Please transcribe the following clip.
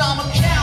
I'm a cat.